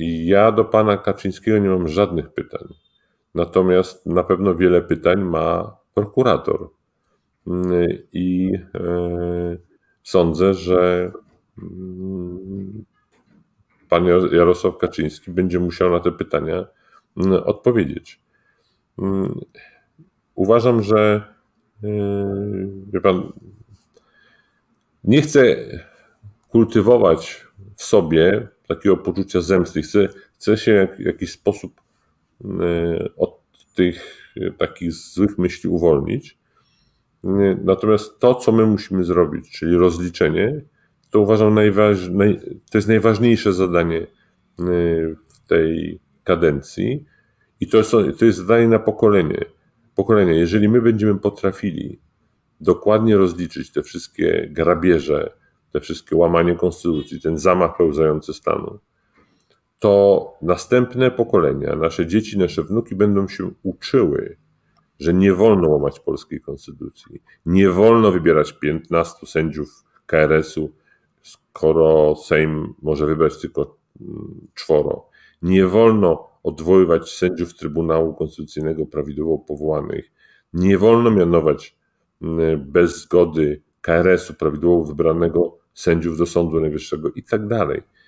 ja do pana Kaczyńskiego nie mam żadnych pytań. Natomiast na pewno wiele pytań ma prokurator. I sądzę, że mm, pan Jarosław Kaczyński będzie musiał na te pytania mm, odpowiedzieć. Mm, uważam, że wie pan, nie chcę kultywować sobie takiego poczucia zemsty. Chcę, chcę się w jakiś sposób od tych takich złych myśli uwolnić. Natomiast to, co my musimy zrobić, czyli rozliczenie, to uważam, najważ, to jest najważniejsze zadanie w tej kadencji i to jest, to jest zadanie na pokolenie. pokolenie. Jeżeli my będziemy potrafili dokładnie rozliczyć te wszystkie grabieże, te wszystkie łamanie konstytucji, ten zamach pełzający stanu, to następne pokolenia, nasze dzieci, nasze wnuki będą się uczyły, że nie wolno łamać polskiej konstytucji, nie wolno wybierać 15 sędziów KRS-u, skoro Sejm może wybrać tylko mm, czworo. Nie wolno odwoływać sędziów Trybunału Konstytucyjnego prawidłowo powołanych. Nie wolno mianować mm, bez zgody KRS-u prawidłowo wybranego sędziów do Sądu Najwyższego i tak dalej.